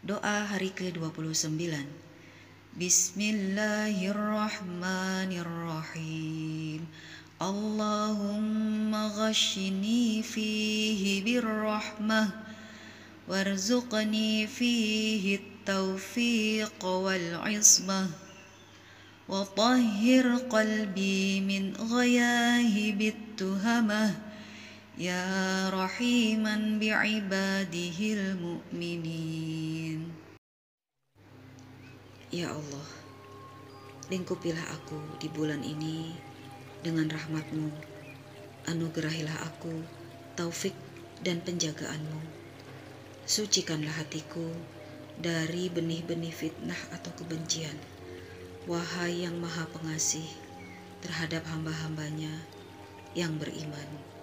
Doa hari ke-29 Bismillahirrahmanirrahim Allahumma ghashini fihi birrahmah Warzuqni fihi التوفيق والعصمة وطهر قلبي من غياهب التهمة يا رحيما بعباده المؤمنين Ya Allah, lingkupilah aku di bulan ini dengan rahmatmu, anugerahilah aku taufik dan penjagaanmu. Sucikanlah hatiku dari benih-benih fitnah atau kebencian. Wahai yang maha pengasih terhadap hamba-hambanya yang beriman.